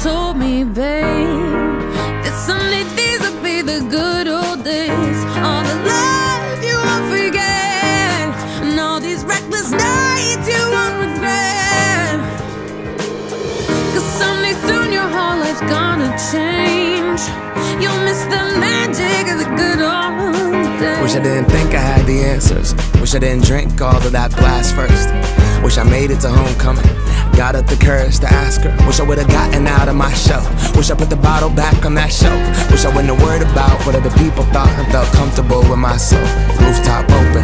told me, babe, that someday these will be the good old days. All the love you won't forget, and all these reckless nights you won't regret. Cause someday soon your whole life's gonna change. You'll miss the magic of the good old days. Wish I didn't think I had the answers. Wish I didn't drink all of that glass first. Wish I made it to homecoming. Got up the courage to ask her Wish I put the bottle back on that shelf. Wish I wouldn't have worried about what other people thought I felt comfortable with myself. Rooftop open.